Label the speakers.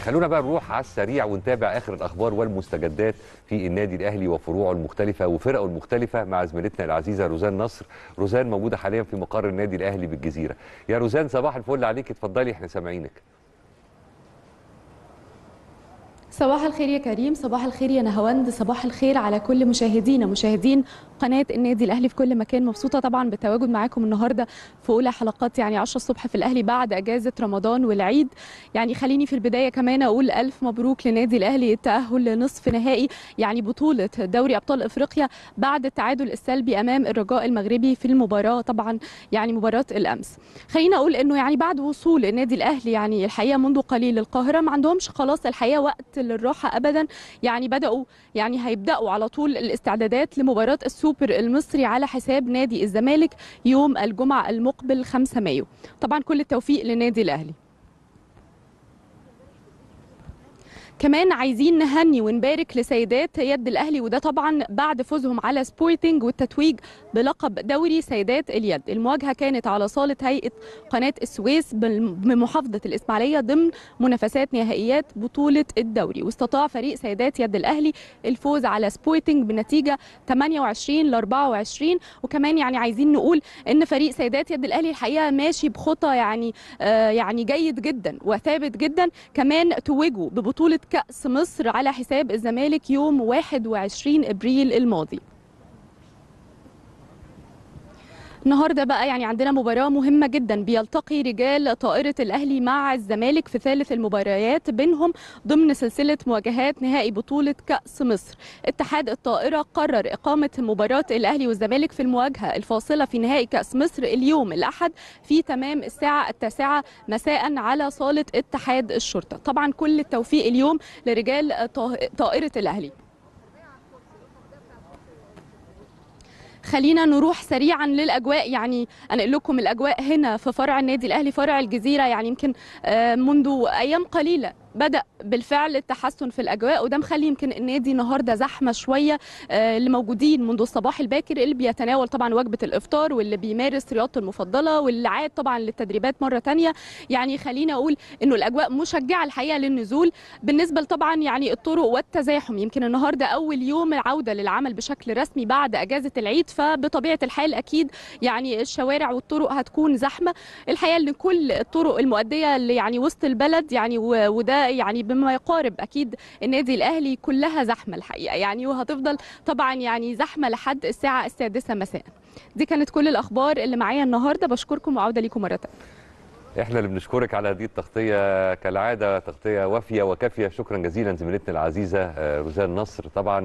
Speaker 1: خلونا بقى نروح على السريع ونتابع آخر الأخبار والمستجدات في النادي الأهلي وفروعه المختلفة وفرقه المختلفة مع زميلتنا العزيزة روزان نصر. روزان موجودة حاليا في مقر النادي الأهلي بالجزيرة. يا روزان صباح الفل عليك. اتفضلي إحنا سامعينك.
Speaker 2: صباح الخير يا كريم صباح الخير يا نهاوند صباح الخير على كل مشاهدينا مشاهدين قناة النادي الأهلي في كل مكان. مبسوطة طبعا بالتواجد معاكم النهارده في أولى حلقات يعني 10 الصبح في الأهلي بعد إجازة رمضان والعيد. يعني خليني في البداية كمان أقول ألف مبروك لنادي الأهلي التاهل لنصف نهائي يعني بطولة دوري أبطال إفريقيا بعد التعادل السلبي أمام الرجاء المغربي في المباراة طبعا يعني مباراة الأمس. خلينا أقول إنه يعني بعد وصول النادي الأهلي يعني الحقيقة منذ قليل القاهرة ما عندهمش خلاص الحقيقة وقت للراحة ابدا. يعني بدأوا يعني هيبدأوا على طول الاستعدادات لمباراة السوبر المصري على حساب نادي الزمالك يوم الجمعة المقبل 5 مايو. طبعا كل التوفيق للنادي الأهلي. كمان عايزين نهني ونبارك لسيدات يد الأهلي وده طبعا بعد فوزهم على سبورتنج والتتويج بلقب دوري سيدات اليد. المواجهة كانت على صالة هيئة قناة السويس بمحافظة الإسماعيلية ضمن منافسات نهائيات بطولة الدوري. واستطاع فريق سيدات يد الأهلي الفوز على سبورتنج بنتيجة 28 ل 24 وكمان يعني عايزين نقول إن فريق سيدات يد الأهلي الحقيقة ماشي بخطى يعني آه يعني جيد جدا وثابت جدا. كمان توجوا ببطولة كأس مصر على حساب الزمالك يوم 21 إبريل الماضي. النهارده بقى يعني عندنا مباراة مهمة جدا. بيلتقي رجال طائرة الأهلي مع الزمالك في ثالث المباريات بينهم ضمن سلسلة مواجهات نهائي بطولة كأس مصر. اتحاد الطائرة قرر إقامة مباراة الأهلي والزمالك في المواجهة الفاصلة في نهائي كأس مصر اليوم الأحد في تمام الساعة التاسعة مساء على صالة اتحاد الشرطة. طبعا كل التوفيق اليوم لرجال طائرة الأهلي. خلينا نروح سريعا للأجواء. يعني انقل لكم الأجواء هنا في فرع النادي الأهلي فرع الجزيرة يعني يمكن منذ أيام قليلة. بدأ بالفعل التحسن في الأجواء وده مخلي يمكن النادي النهارده زحمة شوية اللي موجودين منذ الصباح الباكر اللي بيتناول طبعا وجبة الإفطار واللي بيمارس رياضته المفضلة واللي عاد طبعا للتدريبات مرة ثانية يعني خلينا أقول إنه الأجواء مشجعة الحقيقة للنزول. بالنسبة طبعا يعني الطرق والتزاحم يمكن النهارده أول يوم العودة للعمل بشكل رسمي بعد أجازة العيد فبطبيعة الحال أكيد يعني الشوارع والطرق هتكون زحمة. الحقيقة إن كل الطرق المؤدية اللي يعني وسط البلد يعني وده يعني بما يقارب أكيد النادي الأهلي كلها زحمة الحقيقة. يعني وهتفضل طبعا يعني زحمة لحد الساعة السادسة مساء. دي كانت كل الأخبار اللي معايا النهارده. بشكركم وعودة ليكم مرة ثانية
Speaker 1: إحنا اللي بنشكرك على هذه التغطية كالعادة تغطية وافية وكافية. شكرا جزيلا زميلتنا العزيزة روزان نصر طبعا.